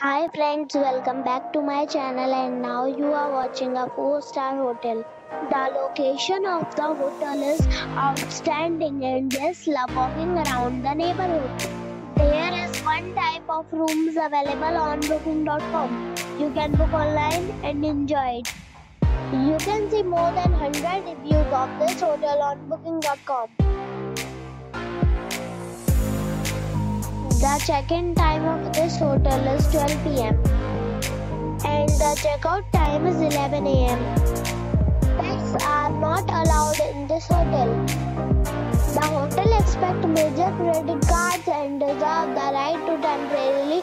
Hi friends, welcome back to my channel and now you are watching a 4-star hotel. The location of the hotel is outstanding and guests love walking around the neighborhood. There is one type of rooms available on booking.com. You can book online and enjoy it. You can see more than 100 reviews of this hotel on booking.com. The check-in time of this hotel is 12 pm and the checkout time is 11 am. Pets are not allowed in this hotel. The hotel expects major credit cards and reserve the right to temporarily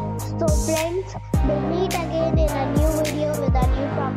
We'll meet again in a new video with a new property.